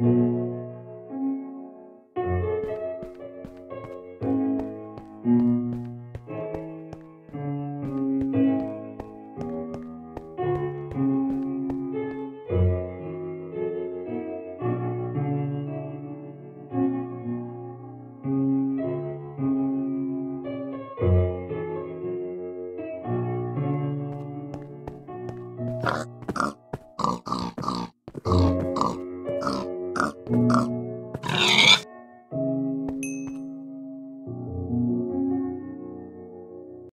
you Oh.